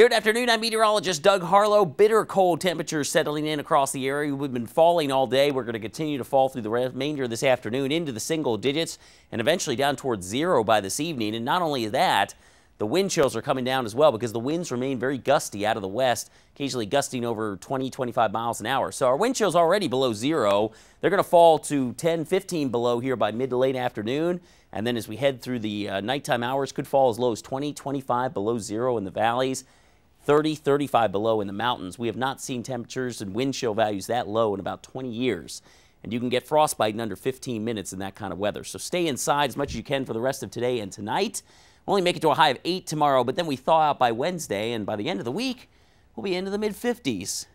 Good afternoon. I'm meteorologist Doug Harlow. Bitter cold temperatures settling in across the area. We've been falling all day. We're going to continue to fall through the remainder of this afternoon into the single digits and eventually down towards zero by this evening. And not only that, the wind chills are coming down as well because the winds remain very gusty out of the west, occasionally gusting over 20, 25 miles an hour. So our wind chills already below zero. They're going to fall to 10, 15 below here by mid to late afternoon. And then as we head through the uh, nighttime hours, could fall as low as 20, 25 below zero in the valleys. 30, 35 below in the mountains. We have not seen temperatures and wind chill values that low in about 20 years. And you can get frostbite in under 15 minutes in that kind of weather. So stay inside as much as you can for the rest of today and tonight. We'll only make it to a high of 8 tomorrow, but then we thaw out by Wednesday, and by the end of the week, we'll be into the mid 50s.